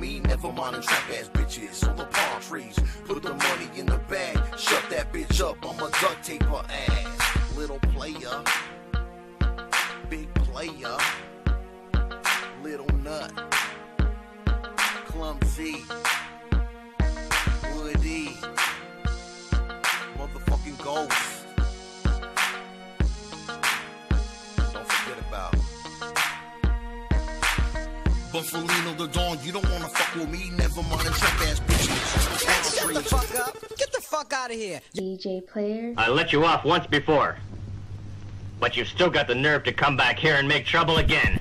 minding trap ass bitches on the palm trees. Put the money in the bag, shut that bitch up. I'ma duct tape her ass. Little player, big player, little nut, clumsy, Buffalino the Dawn, you don't wanna fuck with me, never mind the trap ass bitches. Shut the fuck up. Get the fuck out of here. DJ player. I let you off once before. But you've still got the nerve to come back here and make trouble again.